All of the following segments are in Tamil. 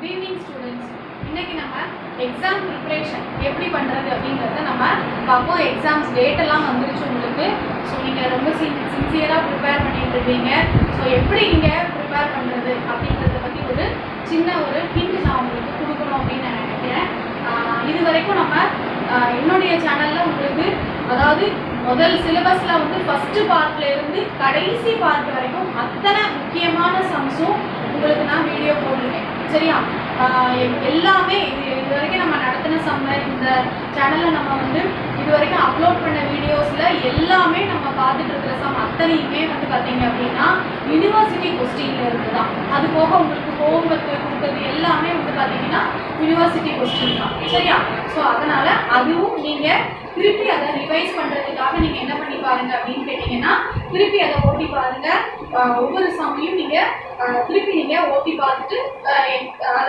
குட் ஈவினிங் ஸ்டூடெண்ட்ஸ் இன்னைக்கு நம்ம எக்ஸாம் ப்ரிப்பரேஷன் எப்படி பண்ணுறது அப்படிங்கிறத நம்ம பார்ப்போம். எக்ஸாம்ஸ் டேட் எல்லாம் வந்துருச்சு உங்களுக்கு. ஸோ நீங்கள் ரொம்ப சின்சியராக ப்ரிப்பேர் பண்ணிட்டு இருக்கீங்க. ஸோ எப்படி நீங்கள் ப்ரிப்பேர் பண்ணுறது அப்படிங்கிறத பற்றி ஒரு சின்ன ஒரு ஹிண்ட் நான் உங்களுக்கு கொடுக்கணும் அப்படின்னு நான் நினைக்கிறேன். இது வரைக்கும் நம்ம என்னுடைய சேனலில் உங்களுக்கு அதாவது முதல் சிலபஸில் வந்து ஃபஸ்ட்டு பார்ட்ல இருந்து கடைசி பார்ட் வரைக்கும் அத்தனை முக்கியமான சம்ஸும் உங்களுக்கு நான் வீடியோ போட்டிருக்கேன். சரியா? எ- எல்லாமே இது இது வரைக்கும் நம்ம நடத்தின சம்ம இந்த சேனலில் நம்ம வந்து இது வரைக்கும் அப்லோட் பண்ண வீடியோஸில் எல்லாமே நம்ம பார்த்துட்டு இருக்கிற சம் அத்தனையுமே வந்து பார்த்தீங்க அப்படின்னா யூனிவர்சிட்டி கொஸ்டின்ல இருந்து தான். அது போக உங்களுக்கு ஹோம் ஒர்க் கொடுத்தது எல்லாமே வந்து பார்த்தீங்கன்னா யூனிவர்சிட்டி கொஸ்டின் தான். சரியா? ஸோ அதனால அதுவும் நீங்கள் திருப்பி அதை ரிவைஸ் பண்ணுறதுக்காக நீங்கள் என்ன பண்ணி பாருங்க அப்படின்னு கேட்டிங்கன்னா திருப்பி அதை ஓட்டி பாருங்க. ஒவ்வொரு சமையும் நீங்கள் திருப்பி நீங்கள் ஓட்டி பார்த்துட்டு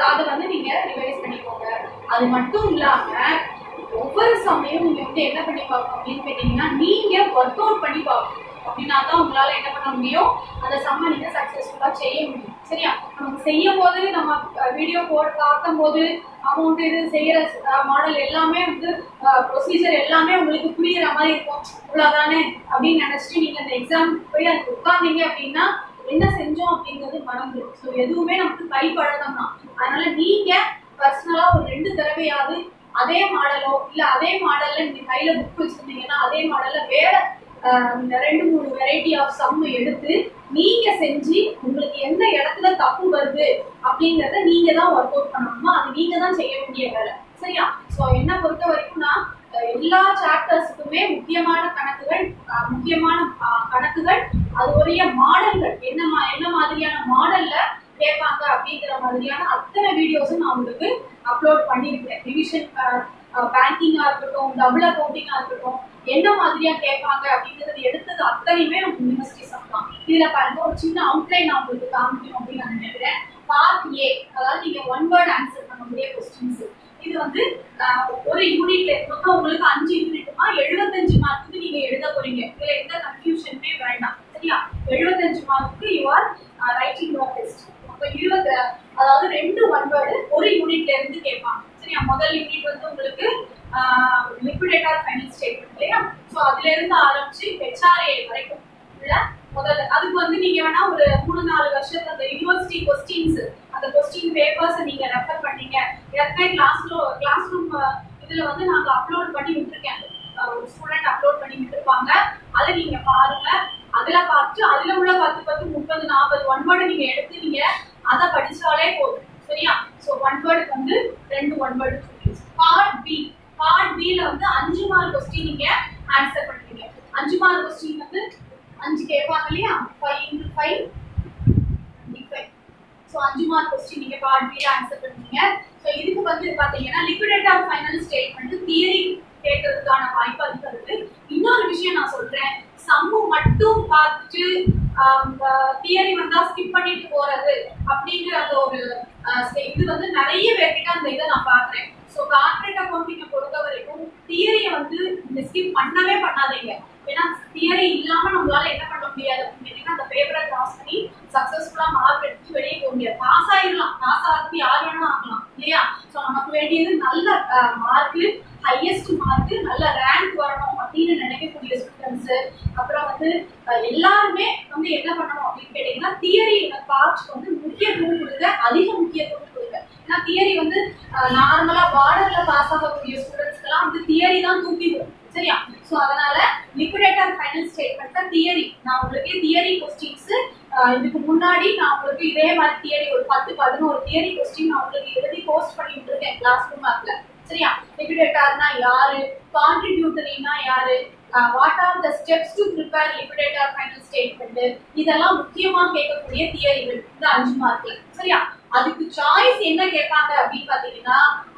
அதை வந்து நீங்கள் ரிவைஸ் பண்ணிக்கோங்க. அது மட்டும் இல்லாமல் ஒவ்வொரு சமயம் நீங்க வந்து என்ன பண்ணி பார்க்கணும் அப்படின்னு கேட்டீங்கன்னா நீங்க ஒர்க் அவுட் பண்ணி பார்க்கணும். அப்படின்னா தான் உங்களால என்ன பண்ண முடியும்? அந்த சம்மை நீங்க சக்சஸ்ஃபுல்லா செய்ய முடியும். சரியா? நமக்கு செய்யும் போது நம்ம வீடியோ போட்டு பார்க்கும் போது அமௌண்ட் இது செய்யற மாடல் எல்லாமே வந்து ப்ரொசீஜர் எல்லாமே உங்களுக்கு புரியுற மாதிரி இருக்கும். இவ்வளவுதானே? அப்படின்னு நினைச்சிட்டு நீங்க அந்த எக்ஸாம் போய் அதுக்கு உட்கார்ந்தீங்க அப்படின்னா என்ன செஞ்சோம் அப்படிங்கிறது மறந்துடும் ஸோ எதுவுமே நமக்கு கை பழக்கம் தான். அதனால நீங்க பர்சனலா ஒரு ரெண்டு தடவையாவது அதே மாடலோ இல்ல அதே மாடல்ல நீங்க கையில புக் வச்சிருந்தீங்கன்னா அதே மாடல்ல வேற ரெண்டு மூணு வெரைட்டி ஆஃப் சம்மு எடுத்து நீங்க செஞ்சு உங்களுக்கு எந்த இடத்துல தப்பு வருது அப்படிங்கறத நீங்க தான் ஒர்க் அவுட் பண்ணணுமா? அது நீங்க தான் செய்ய வேண்டிய வேலை. சரியா? சோ என்ன பொறுத்த வரைக்கும்னா எல்லா சாப்டர்ஸுக்குமே முக்கியமான கணக்குகள் முக்கியமான கணக்குகள் கணக்குகள் உடைய மாடல்கள். என்ன மா- என்ன மாதிரியான மாடல்ல கேட்பாங்க அப்படிங்கிற மாதிரியான அத்தனை வீடியோஸும் நான் உங்களுக்கு அப்லோட் பண்ணியிருக்கேன் ரிவிஷன் பேங்கிங்கா இருக்கட்டும் டபுள் அக்கௌண்டிங்கா இருக்கட்டும் என்ன மாதிரியா கேட்பாங்க அப்படிங்கறது எடுத்தது அத்தனையுமே நம்ம யூனிவர்சிட்டி தான். இதுல பாருங்க ஒரு சின்ன அவுட்லைன் நான் உங்களுக்கு காமிக்கணும் அப்படின்னு நான் நினைக்கிறேன். பார்ட் ஏ அதாவது நீங்க ஒன் வேர்ட் ஆன்சர் பண்ணக்கூடிய கொஸ்டின்ஸ் இது வந்து ஒரு யூனிட்ல மொத்தம் உங்களுக்கு அஞ்சு யூனிட்டுமா எழுபத்தஞ்சு மார்க்குக்கு நீங்க எழுத போறீங்க. இதுல எந்த கன்ஃபியூஷனுமே வேண்டாம் சரியா? எழுபத்தஞ்சு மார்க்குக்கு you are writing your test அப்ப இருபது அதாவது ரெண்டு ஒன் வேர்டு ஒரு யூனிட்ல இருந்து கேட்பாங்க. சரியா முதல் யூனிட் வந்து உங்களுக்கு லிக்விடேட்டர் ஃபைனல் ஸ்டேட்மெண்ட் இல்லையா? ஸோ அதுல இருந்து ஆரம்பிச்சு ஹெச்ஆர்ஏ வரைக்கும் உள்ள முதல்ல அதுக்கு வந்து நீங்க வேணா ஒரு மூணு நாலு வருஷத்துல அந்த யூனிவர்சிட்டி கொஸ்டின்ஸ் அந்த கொஸ்டின் பேப்பர்ஸ் நீங்க ரெஃபர் பண்ணீங்க. ஏற்கனவே கிளாஸ் கிளாஸ் ரூம் இதுல வந்து நாங்க அப்லோட் பண்ணி விட்டுருக்கேன். ஒரு ஸ்டூடெண்ட் அப்லோட் பண்ணி விட்டுருப்பாங்க. அதை நீங்க பாருங்க. அதுல பார்த்து அதுல உள்ள பத்து பத்து முப்பது நாற்பது ஒன் நீங்க எடுத்து நீங்க அதை படிச்சாலே போதும். சரியா? ஸோ ஒன் வேர்டுக்கு வந்து ரெண்டு one word part B part பில வந்து அஞ்சு மார்க் கொஸ்டின் நீங்க ஆன்சர் பண்ணுவீங்க. அஞ்சு மார்க் கொஸ்டின் வந்து அஞ்சு கேட்பாங்க இல்லையா? Five into five five so அஞ்சு மார்க் கொஸ்டின் நீங்க பார்ட் பில ஆன்சர் பண்ணுவீங்க. ஸோ இதுக்கு வந்து பாத்தீங்கன்னா liquidate of final statement theory கேட்கறதுக்கான வாய்ப்பு அதிகம் இருக்கு இன்னொரு விஷயம் நான் சொல்றேன். சம்மு மட்டும் பார்த்துட்டு தியரி வந்தா ஸ்கிப் பண்ணிட்டு போறது அப்படிங்கிற அந்த ஒரு இது வந்து நிறைய பேர்கிட்ட அந்த இதை நான் பாக்குறேன். ஸோ கார்பரேட் அக்கௌண்டிங்க பொறுத்த வரைக்கும் தியரியை வந்து இந்த ஸ்கிப் பண்ணவே பண்ணாதீங்க. ஏன்னா தியரி இல்லாம நம்மளால என்ன பண்ண முடியாது அப்படின்னு அந்த பேப்பரை கிராஸ் பண்ணி சக்சஸ்ஃபுல்லா மார்க் எடுத்து வெளியே போக முடியாது. பாஸ் ஆயிடலாம். பாஸ் ஆகிறது யார் வேணா ஆகலாம். இல்லையா? ஸோ நமக்கு வேண்டியது நல்ல மார்க்கு ஹையஸ்ட் மார்க் நல்ல ரேங்க் வரணும் அப்படின்னு நினைக்கக்கூடிய ஸ்டூடெண்ட்ஸ் அப்புறம் வந்து எல்லாருமே வந்து என்ன பண்ணணும் அப்படின்னு கேட்டீங்கன்னா தியரி பார்ட்ஸ் வந்து முக்கியத்துவம் கொடுங்க அதிக முக்கியத்துவம் கொடுங்க. ஏன்னா தியரி வந்து நார்மலா பார்டர்ல பாஸ் ஆகக்கூடிய ஸ்டூடெண்ட்ஸ்க்கெல்லாம் வந்து தியரி தான் தூக்கி வரும் சரியா? ஸோ அதனால லிக்விடேட்டர் ஃபைனல் ஸ்டேட்மெண்ட் தியரி நான் உங்களுக்கு தியரி கொஸ்டின்ஸ் இதுக்கு முன்னாடி நான் உங்களுக்கு இதே மாதிரி தியரி ஒரு பத்து பதினோரு தியரி கொஸ்டின் நான் உங்களுக்கு எழுதி போஸ்ட் பண்ணிட்டு இருக்கேன் கிளாஸ் ரூம் ஆப்ல சரியா? லிக்விடேட்டர்னா யாரு? கான்ட்ரிபியூட்டரினா யாரு? What are the steps to prepare liquidator final statement இதெல்லாம் முக்கியமா கேட்கக்கூடிய தியரிகள் இந்த அஞ்சு மார்க்ல சரியா? அதுக்கு சாய்ஸ் என்ன கேட்பாங்க அப்படின்னு பாத்தீங்கன்னா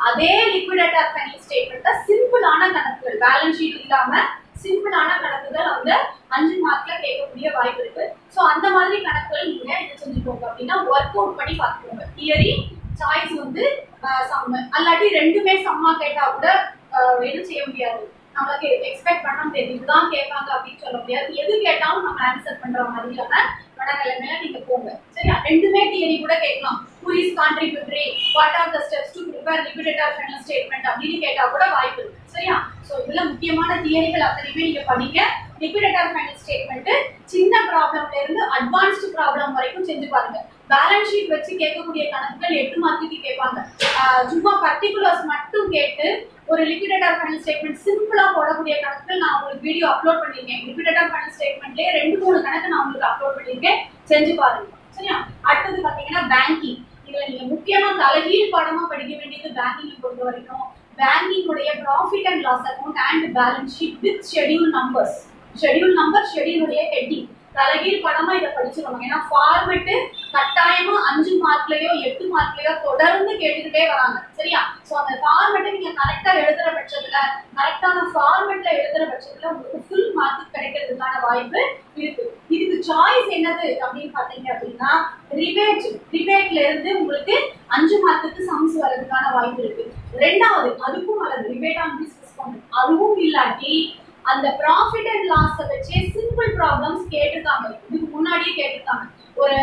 அதே லிக்விடேட்டர் ஃபைனல் ஸ்டேட்மெண்ட் சிம்பிளான கணக்குகள் பேலன்ஸ் ஷீட் இல்லாம சிம்பிளான கணக்குகள் வந்து அஞ்சு மார்க்ல கேட்கக்கூடிய வாய்ப்பு இருக்கு. ஸோ அந்த மாதிரி கணக்குகள் நீங்க என்ன செஞ்சுக்கோங்க அப்படின்னா ஒர்க் அவுட் பண்ணி பார்த்துக்கோங்க. தியரி சாய்ஸ் வந்து சம்ம. அல்லாட்டி ரெண்டுமே சம்மா கேட்டா கூட என்ன செய்ய முடியாது. நமக்கு எக்ஸ்பெக்ட் பண்ண முடியாது. இதுதான் கேட்பாங்க அப்படின்னு சொல்ல முடியாது. எது கேட்டாலும் நம்ம ஆன்சர் பண்ற மாதிரியான மனநிலைமையில நீங்க போங்க. சரியா? ரெண்டுமே தியரி கூட கேட்கலாம். புரிஸ் is what are the steps to prepare prepare liquidator final statement அப்படின்னு கேட்டா கூட வாய்ப்பு இருக்கு. சரியா? ஸோ இதுல முக்கியமான தியரிகள் அத்தனையுமே நீங்க படிங்க. Liquidator ஃபைனல் ஸ்டேட்மெண்ட் சின்ன ப்ராப்ளம்ல இருந்து அட்வான்ஸ்டு ப்ராப்ளம் வரைக்கும் செஞ்சு பாருங்க. பேலன்ஸ் ஷீட் வச்சு கேட்கக்கூடிய கணக்குகள் எட்டு மார்க்குக்கு கேட்பாங்க. சும்மா பர்டிகுலர்ஸ் மட்டும் கேட்டு ஒரு லிக்விடேட்டர் ஃபைனல் ஸ்டேட்மெண்ட் சிம்பிளா போடக்கூடிய கணக்குகள் நான் உங்களுக்கு வீடியோ அப்லோட் பண்ணிருக்கேன் லிக்விடேட்டர் ஃபைனல் ஸ்டேட்மெண்ட்லயே ரெண்டு மூணு கணக்கு நான் உங்களுக்கு அப்லோட் பண்ணியிருக்கேன். செஞ்சு பாருங்க. சரியா? அடுத்தது பாத்தீங்கன்னா பேங்கிங் இதுல நீங்க முக்கியமா தலைகீழ் பாடமா படிக்க வேண்டியது பேங்கிங் பொறுத்த வரைக்கும். பேங்கிங்குடைய profit and loss account and balance sheet with schedule numbers schedule number ஷெடியூலுடைய heading தலைகீழ் படமா இதை படிச்சிருவாங்க. ஏன்னா ஃபார்மெட்டு கட்டாயமா அஞ்சு மார்க்லயோ எட்டு மார்க்லயோ தொடர்ந்து கேட்டுக்கிட்டே வராங்க. சரியா? சோ அந்த ஃபார்மெட்டை நீங்க கரெக்டா எழுதுற பட்சத்துல கரெக்டான ஃபார்மெட்ல எழுதுற பட்சத்துல உங்களுக்கு ஃபுல் மார்க் கிடைக்கிறதுக்கான வாய்ப்பு இருக்கு. இதுக்கு சாய்ஸ் என்னது அப்படின்னு பாத்தீங்க அப்படின்னா ரிபேட் ரிபேட்ல இருந்து உங்களுக்கு அஞ்சு மார்க்குக்கு சம்ஸ் வர்றதுக்கான வாய்ப்பு இருக்கு. ரெண்டாவது அதுக்கும் அல்லது ரிபேட் ஆன் டிஸ்கஸ் அதுவும் இல்லாட்டி அந்த ப்ராஃபிட் அண்ட் லாஸ் வச்சே சிம்பிள் ப்ராப்ளம்ஸ் கேட்டிருக்காங்க. இதுக்கு முன்னாடியே கேட்டிருக்காங்க. ஒரு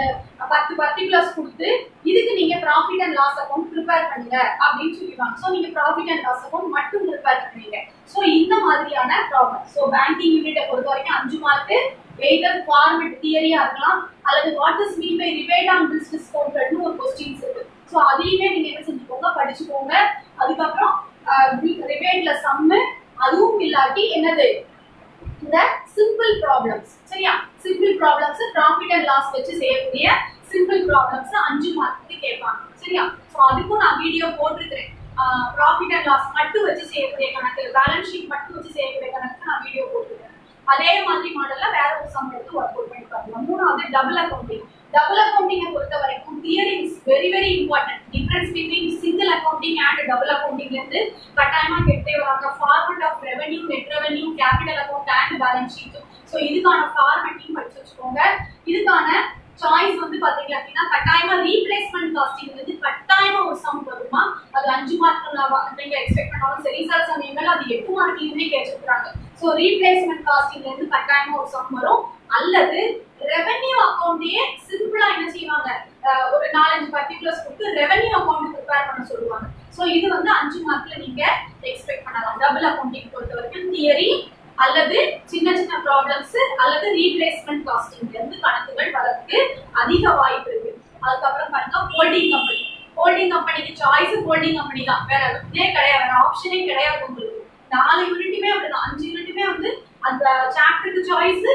பத்து பர்டிகுலர்ஸ் கொடுத்து இதுக்கு நீங்க profit and loss account prepare பண்ணுங்க அப்படின்னு சொல்லிடுவாங்க. ஸோ நீங்க ப்ராஃபிட் அண்ட் லாஸ் அக்கௌண்ட் மட்டும் ப்ரிப்பேர் பண்ணுவீங்க. ஸோ இந்த மாதிரியான ப்ராப்ளம் ஸோ பேங்கிங் யூனிட்டை பொறுத்த வரைக்கும் அஞ்சு மார்க்கு வெயிட்டர் ஃபார்மெட் தியரியா இருக்கலாம் அல்லது what is mean by rebate on bills டிஸ்கவுண்ட்னு ஒரு கொஸ்டின்ஸ் இருக்கு. ஸோ அதையுமே நீங்க என்ன செஞ்சுக்கோங்க படிச்சுக்கோங்க. அதுக்கப்புறம் ரிபேட்ல சம்மு அதுவும் இல்லாட்டி என்னது? இந்த சிம்பிள் ப்ராப்ளம்ஸ் சரியா? Simple problems profit and loss வச்சு செய்யக்கூடிய சிம்பிள் ப்ராப்ளம்ஸ் அஞ்சு மார்க்கு கேட்பாங்க. சரியா? ஸோ அதுக்கும் நான் வீடியோ போட்டிருக்கிறேன். ப்ராஃபிட் அண்ட் லாஸ் மட்டும் வச்சு செய்யக்கூடிய கணக்கு பேலன்ஸ் ஷீட் மட்டும் வச்சு செய்யக்கூடிய கணக்கு நான் வீடியோ போட்டிருக்கேன் அதே மாதிரி மாடல்ல வேற ஒரு சம் எடுத்து ஒர்க் அவுட் பண்ணி பாருங்க மூணாவது டபுள் அக்கௌண்டிங் டபுள் அக்கௌண்டிங்கை பொறுத்த வரைக்கும் clearing is very very important difference between single accounting and double அக்கௌண்டிங்ல இருந்து கட்டாயமா கெட்டே வராங்க. Format of revenue net revenue capital account and balance sheet so இதுக்கான ஃபார்மட்டையும் படிச்சு வச்சுக்கோங்க. இதுக்கான சாய்ஸ் வந்து பாத்தீங்க அப்படின்னா கட்டாயமா ரீப்ளேஸ்மெண்ட் காஸ்டிங் வந்து கட்டாயமா ஒரு சம் வருமா? அது அஞ்சு மார்க் நீங்க எக்ஸ்பெக்ட் பண்ணாலும் சரி. சில சமயங்கள் அது எட்டு மார்க்லயுமே கேட்டிருக்காங்க ஸோ ரீப்ளேஸ்மெண்ட் காஸ்டிங்ல இருந்து கட்டாயமா ஒரு சம் வரும். அல்லது ரெவென்யூ அக்கௌண்ட்டையே சிம்பிளா என்ன செய்வாங்க? ஒரு நாலஞ்சு பர்டிகுலர்ஸ் கொடுத்து ரெவென்யூ அக்கௌண்ட் ப்ரிப்பேர் பண்ண சொல்லுவாங்க. ஸோ இது வந்து அஞ்சு மார்க்ல நீங்க எக்ஸ்பெக்ட் பண்ணலாம். டபுள் அக்கௌண்டிங் பொறுத்த வரைக்கும் தியரி அல்லது சின்ன சின்ன ப்ராப்ளம்ஸ் அல்லது ரீப்ளேஸ்மெண்ட் காஸ்டிங்ல இருந்து கணக்குகள் வரதுக்கு அதிக வாய்ப்பு இருக்கு. அதுக்கப்புறம் பாருங்க ஹோல்டிங் கம்பெனி ஹோல்டிங் கம்பெனிக்கு சாய்ஸ் ஹோல்டிங் கம்பெனி தான். வேற இதே கிடையாது. வேற ஆப்ஷனே கிடையாது உங்களுக்கு. நாலு யூனிட்டுமே அப்படிதான் அஞ்சு யூனிட்டுமே வந்து அந்த சாப்டருக்கு சாய்ஸ்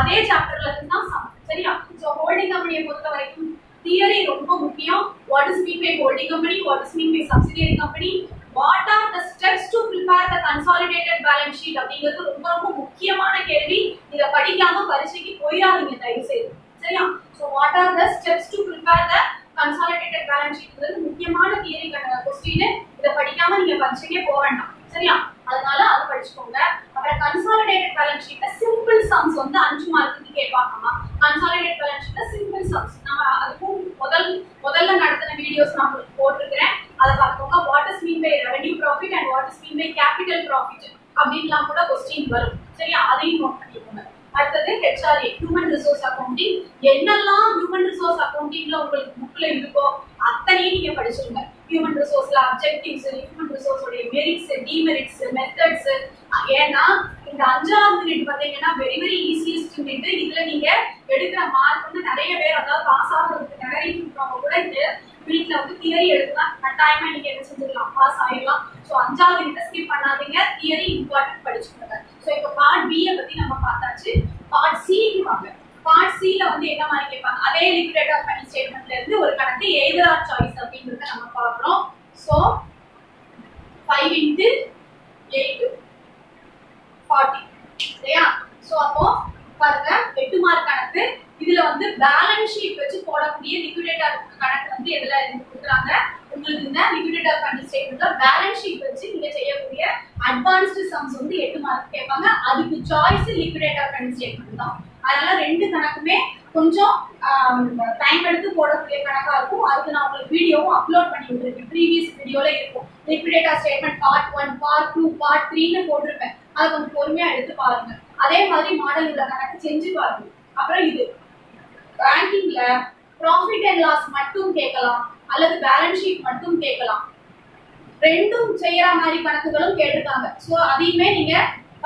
அதே சாப்டர்ல இருந்து தான் சம் சரியா சோ ஹோல்டிங் கம்பெனியை பொறுத்த வரைக்கும் தியரி ரொம்ப முக்கியம். What is mean by holding company what is mean by subsidiary company what are the steps to prepare the consolidated balance sheet அப்படிங்கிறது ரொம்ப ரொம்ப முக்கியமான கேள்வி. இதை படிக்காம பரீட்சைக்கு போயிடாதீங்க தயவு செய்து சரியா so what are the steps to prepare the consolidated balance ஷீட்ங்கிறது முக்கியமான தியரி கொஸ்டின் இதை படிக்காம நீங்க பரீட்சைக்கே போக வேண்டாம். சரியா? அதனால அதை படிச்சுக்கோங்க. அப்புறம் கன்சாலிடேட்டட் பேலன்ஸ் ஷீட்ல சிம்பிள் சம்ஸ் வந்து அஞ்சு மார்க்குக்கு கேட்பாங்கம்மா கன்சாலிடேட் பேலன்ஸ் ஷீட்ல சிம்பிள் சம்ஸ் நம்ம அதுக்கும் முதல் முதல்ல நடத்தின வீடியோஸ் நான் உங்களுக்கு போட்டிருக்கிறேன். அதை பார்த்துக்கோங்க. What is mean by revenue profit and what is mean by capital profit அப்படின்லாம் கூட கொஸ்டின் வரும். சரியா? அதையும் நோட் பண்ணிக்கோங்க அடுத்தது ஹெச்ஆர்ஏ ஹியூமன் ரிசோர்ஸ் அக்கௌண்டிங் என்னெல்லாம் ஹியூமன் ரிசோர்ஸ் அக்கௌண்டிங்ல உங்களுக்கு புக்ல இருக்கோ அத்தனையும் நீங்க படிச்சிருங்க. Human ரிசோர்ஸ்ல objectives human resource merits demerits methods ஏன்னா இந்த அஞ்சாவது யூனிட் பாத்தீங்கன்னா வெரி வெரி ஈஸியஸ்ட் யூனிட் இதுல நீங்க எடுக்கிற மார்க் வந்து நிறைய பேர் அதாவது பாஸ் ஆகிறதுக்கு நிறைய இருக்கிறவங்க கூட இந்த யூனிட்ல வந்து தியரி எடுக்கலாம் கட்டாயமா நீங்க என்ன செஞ்சிடலாம்? பாஸ் ஆயிடலாம். ஸோ அஞ்சாவது யூனிட் ஸ்கிப் பண்ணாதீங்க. தியரி இம்பார்ட்டன்ட் படிச்சுக்கோங்க. ஸோ இப்போ பார்ட் பி பத்தி நம்ம பார்த்தாச்சு. பார்ட் சிக்கு வாங்க. பார்ட் சில வந்து என்ன மாதிரி கேட்பாங்க அதே லிக்விடேட் ஆஃப் ஃபைனல் ஸ்டேட்மெண்ட்ல இருந்து ஒரு கணக்கு எய்தர் ஆர் சாய்ஸ் அப்படிங்கறத நம்ம பார்க்குறோம். So five into eight forty சரியா? ஸோ அப்போ பாருங்க எட்டு மார்க் கணக்கு. இதுல வந்து பேலன்ஸ் ஷீட் வச்சு போடக்கூடிய லிக்விடேட்டர் கணக்கு வந்து எதுல இருந்து கொடுக்குறாங்க? உங்களுக்கு இந்த லிக்விடேட்டர் ஃபைனல் ஸ்டேட்மெண்ட்ல பேலன்ஸ் ஷீட் வச்சு நீங்க செய்யக்கூடிய அட்வான்ஸ்டு சம்ஸ் வந்து எட்டு மார்க் கேட்பாங்க அதுக்கு சாய்ஸ் லிக்விடேட்டர் ஃபைனல் ஸ்டேட்மெண்ட் தான். அதெல்லாம் ரெண்டு கணக்குமே கொஞ்சம் டைம் எடுத்து போடக்கூடிய கணக்கா இருக்கும். அதுக்கு நான் உங்களுக்கு வீடியோவும் அப்லோட் பண்ணி விட்டுருக்கேன். ப்ரீவியஸ் வீடியோல இருக்கும். Liquidator statement part one part two part த்ரீன்னு போட்டிருப்பேன். அதை கொஞ்சம் பொறுமையா எடுத்து பாருங்க. அதே மாதிரி மாடல் உள்ள கணக்கு செஞ்சு பாருங்க. அப்புறம் இது. பேங்கிங்ல ப்ராஃபிட் அண்ட் லாஸ் மட்டும் கேட்கலாம். அல்லது பேலன்ஸ் ஷீட் மட்டும் கேட்கலாம். ரெண்டும் செய்யற மாதிரி கணக்குகளும் கேட்டிருக்காங்க. ஸோ அதையுமே நீங்க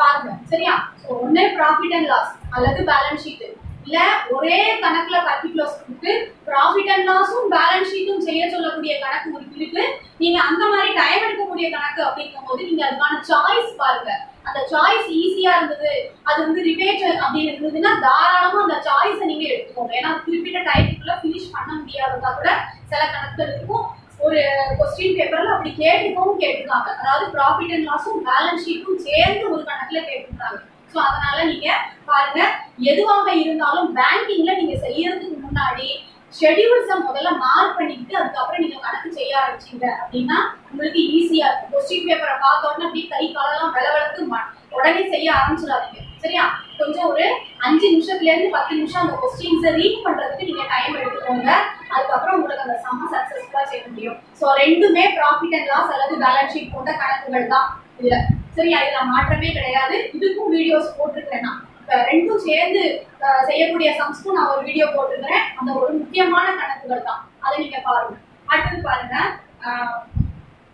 பாருங்க. சரியா? ஸோ ஒண்ணு ப்ராஃபிட் அண்ட் லாஸ் அல்லது பேலன்ஸ் ஷீட் இல்ல ஒரே கணக்குல பர்டிகுலர்ஸ் கொடுத்து ப்ராஃபிட் அண்ட் லாஸும் பேலன்ஸ் ஷீட்டும் செய்ய சொல்லக்கூடிய கணக்கு உங்களுக்கு இருக்கு நீங்க அந்த மாதிரி டைம் எடுக்கக்கூடிய கணக்கு அப்படிங்கும் போது நீங்க அதுக்கான சாய்ஸ் பாருங்க. அந்த சாய்ஸ் ஈஸியா இருந்தது. அது வந்து ரிபேட் அப்படின்னு இருந்ததுன்னா தாராளமா அந்த சாய்ஸை நீங்க எடுத்துக்கோங்க. ஏன்னா குறிப்பிட்ட டைமுக்குள்ள ஃபினிஷ் பண்ண முடியாததா கூட சில கணக்குகள் இருக்கும். ஒரு கொஸ்டின் பேப்பர்ல அப்படி கேட்டுக்கவும் கேட்டிருக்காங்க அதாவது ப்ராஃபிட் அண்ட் லாஸும் பேலன்ஸ் ஷீட்டும் சேர்ந்து ஒரு கணக்குல கேட்டிருக்காங்க ஸோ அதனால நீங்க பாருங்க எதுவாக இருந்தாலும் பேங்கிங்ல நீங்க செய்யறதுக்கு முன்னாடி ஷெடியூல்ஸை முதல்ல மார்க் பண்ணிட்டு அதுக்கப்புறம் நீங்க கணக்கு செய்ய ஆரம்பிச்சீங்க அப்படின்னா உங்களுக்கு ஈஸியா இருக்கும். கொஸ்டின் பேப்பரை பார்த்த உடனே அப்படியே கை காலெல்லாம் விளவளத்து உடனே செய்ய ஆரம்பிச்சிடாதீங்க. சரியா? கொஞ்சம் ஒரு அஞ்சு நிமிஷத்துல இருந்து பத்து நிமிஷம் அந்த கொஸ்டின்ஸை ரீட் பண்றதுக்கு நீங்க டைம் எடுத்துக்கோங்க. அதுக்கப்புறம் உங்களுக்கு அந்த சம்ம சக்சஸ்ஃபுல்லா செய்ய முடியும். ஸோ ரெண்டுமே ப்ராஃபிட் அண்ட் லாஸ் அல்லது பேலன்ஸ் ஷீட் போட்ட கணக்குகள் தான். இல்ல சரியா? இதுல மாற்றமே கிடையாது. இதுக்கும் வீடியோஸ் போட்டிருக்கிறேன் நான். ரெண்டும் சேர்ந்து செய்யக்கூடிய சம்ஸ்க்கும் நான் ஒரு வீடியோ போட்டிருக்கிறேன். அந்த ஒரு முக்கியமான கணக்குகள் தான். அதை நீங்க பாருங்க. அடுத்தது பாருங்க.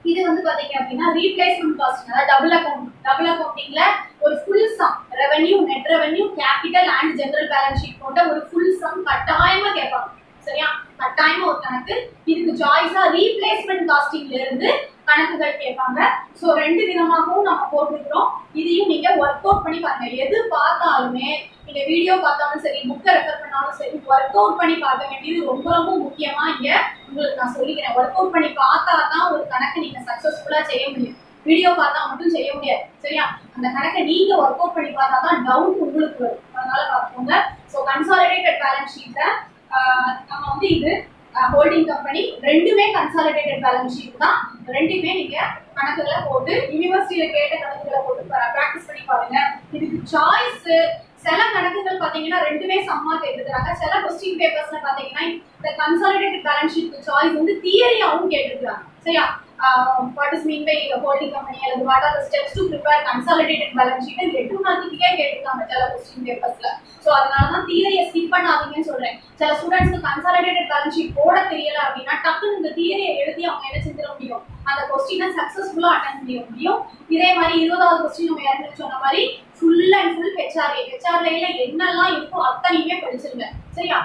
இது வந்து பாத்தீங்க அப்படின்னா ரீப்ளேஸ்மெண்ட் காஸ்ட் அதாவது டபுள் அக்கௌண்ட் டபுள் அக்கௌண்டிங்ல ஒரு full sum revenue net revenue capital and general balance sheet போட்ட ஒரு ஃபுல் சம் கட்டாயமா கேட்பாங்க சரியா? கட்டாயம் ஒரு கணக்கு. இதுக்கு சாய்ஸா ரீப்ளேஸ்மெண்ட் காஸ்டிங்ல இருந்து கணக்குகள் கேட்பாங்க. சோ ரெண்டு விதமாகவும் நம்ம போட்டிருக்கிறோம். இதையும் நீங்க ஒர்க் அவுட் பண்ணி பாருங்க. எது பார்த்தாலுமே நீங்க வீடியோ பார்த்தாலும் சரி புக்கை ரெஃபர் பண்ணாலும் சரி ஒர்க் அவுட் பண்ணி பார்க்க வேண்டியது ரொம்ப ரொம்ப முக்கியமா இங்க உங்களுக்கு நான் சொல்லிக்கிறேன். ஒர்க் அவுட் பண்ணி பார்த்தா தான் ஒரு கணக்கு நீங்க சக்சஸ்ஃபுல்லா செய்ய முடியும். வீடியோ பார்த்தா மட்டும் செய்ய முடியாது. சரியா? அந்த கணக்கை நீங்க ஒர்க் அவுட் பண்ணி பார்த்தா தான் டவுட் உங்களுக்கு வரும். அதனால பார்த்துக்கோங்க. ஸோ கன்சாலிடேட்டட் பேலன்ஸ் ஷீட்டை நம்ம வந்து இது ஹோல்டிங் கம்பெனி ரெண்டுமே கன்சாலிடேட்டட் பேலன்ஸ் ஷீட் தான். ரெண்டுமே நீங்க கணக்குகளை போட்டு யூனிவர்சிட்டியில கேட்ட கணக்குகளை போட்டு ப்ராக்டிஸ் பண்ணி பாருங்க. இதுக்கு சாய்ஸ் சில கணக்குகள் பாத்தீங்கன்னா ரெண்டுமே சம்மா கேட்டுருக்காங்க சில கொஸ்டின் பேப்பர்ஸ்ல பாத்தீங்கன்னா இந்த கன்சாலிடேட்டட் பேலன்ஸ் ஷீட் சாய்ஸ் வந்து தியரியாவும் கேட்டுருக்காங்க சரியா? What is mean by holding company அல்லது what are steps to prepare consolidated balance sheet ரெண்டு மார்க்குக்கே கேட்டுருக்காங்க சில கொஸ்டின் பேப்பர்ஸ்ல ஸோ அதனால தான் தியரியை ஸ்கிப் பண்ணாதீங்கன்னு சொல்றேன். சில ஸ்டூடெண்ட்ஸ்க்கு கன்சாலிடேட்டட் பேலன்ஸ் ஷீட் போட தெரியல அப்படின்னா டக்குன்னு இந்த தியரியை எழுதி அவங்க என்ன செஞ்சிட முடியும்? அந்த கொஸ்டினை சக்சஸ்ஃபுல்லா அட்டன் பண்ண முடியும். இதே மாதிரி இருபதாவது கொஸ்டின் நம்ம ஏற்கனவே சொன்ன மாதிரி ஃபுல் அண்ட் ஃபுல் ஹெச்ஆர்ஏ ஹெச்ஆர்ஏல என்னெல்லாம் இருக்கோ அத்தனையுமே படிச்சிருங்க. சரியா?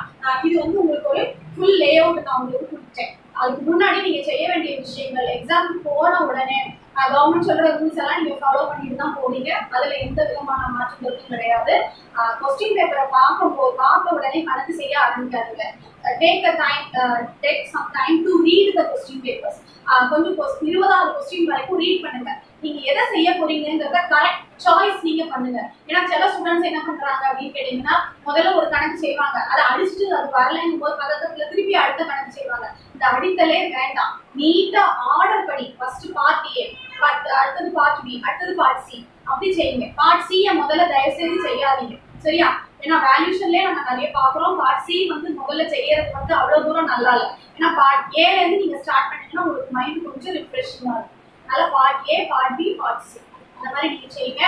இது வந்து உங்களுக்கு ஒரு ஃபுல் லே அவுட் நான் உங்களுக்கு கொடுத்தேன். அதுக்கு முன்னாடி நீங்க செய்ய வேண்டிய விஷயங்கள் எக்ஸாம் போன உடனே கவர்மெண்ட் சொல்ற ரூல்ஸ் எல்லாம் நீங்க ஃபாலோ பண்ணிட்டு தான் போனீங்க. அதுல எந்த விதமான மாற்றங்களுக்கும் கிடையாது. கொஸ்டின் பேப்பரை பார்க்கும்போது எல்லாத்தையும் பார்த்த கணக்கு செய்ய ஆரம்பிக்காதீங்க. Take a time take some time to read the question papers கொஞ்சம் இருபதாவது கொஸ்டின் வரைக்கும் ரீட் பண்ணுங்க. நீங்க எதை செய்ய போறீங்கிறத கரெக்ட் சாய்ஸ் நீங்க பண்ணுங்க. ஏன்னா சில ஸ்டூடெண்ட்ஸ் என்ன பண்றாங்க அப்படின்னு கேட்டீங்கன்னா முதல்ல ஒரு கணக்கு செய்வாங்க. அதை அடிச்சுட்டு அது வரலங்கும் போது பதக்கத்துல திருப்பி அடுத்த கணக்கு செய்வாங்க. இந்த அடித்தலே வேண்டாம். நீட்டா ஆர்டர் படி. ஃபர்ஸ்ட் பார்ட் ஏ அடுத்தது பார்ட் பி அடுத்தது பார்ட் சி அப்படி செய்யுங்க. பார்ட் சி முதல்ல தயவு செய்து செய்யாதீங்க. சரியா? ஏன்னா வேல்யூஷன்லயே நம்ம நிறைய பாக்குறோம் பார்ட் சி வந்து முதல்ல செய்யறது வந்து அவ்வளவு தூரம் நல்லா இல்லை. ஏன்னா பார்ட் ஏல இருந்து நீங்க ஸ்டார்ட் பண்ணீங்கன்னா உங்களுக்கு மைண்ட் கொஞ்சம் ரிஃப்ரெஷிங்கா இருக்கும். அதனால part A part B part C அந்த மாதிரி நீங்க செய்யுங்க.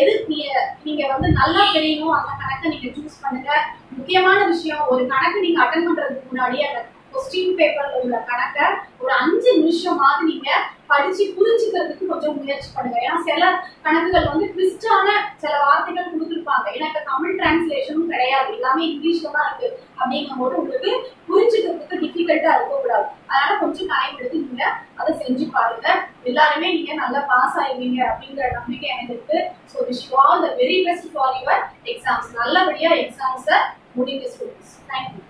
எது நீங்க நீங்க வந்து நல்லா தெரியணும் அந்த கணக்கை நீங்க சூஸ் பண்ணுங்க. முக்கியமான விஷயம் ஒரு கணக்கு நீங்க அட்டன் பண்றதுக்கு முன்னாடியே அந்த கொஸ்டின் பேப்பர்ல உள்ள கணக்கை ஒரு அஞ்சு நிமிஷமாவது நீங்க படிச்சு புரிஞ்சுக்கிறதுக்கு கொஞ்சம் முயற்சி பண்ணுங்க. ஏன்னா சில கணக்குகள் வந்து ட்விஸ்டான சில வார்த்தைகள் கொடுத்துருப்பாங்க. ஏன்னா இப்ப தமிழ் டிரான்ஸ்லேஷனும் கிடையாது. எல்லாமே இங்கிலீஷ்ல தான் இருக்கு அப்படிங்கும் போது உங்களுக்கு புரிஞ்சுக்கிறதுக்கு டிஃபிகல்ட்டா இருக்கக்கூடாது. அதனால கொஞ்சம் டைம் எடுத்து நீங்க அதை செஞ்சு பாருங்க. எல்லாருமே நீங்க நல்லா பாஸ் ஆயிருவீங்க அப்படிங்கிற நம்பிக்கை எனக்கு இருக்கு. So wish you all the very best for your exams நல்லபடியா எக்ஸாம்ஸை முடிங்க ஸ்டூடெண்ட்ஸ் தேங்க்யூ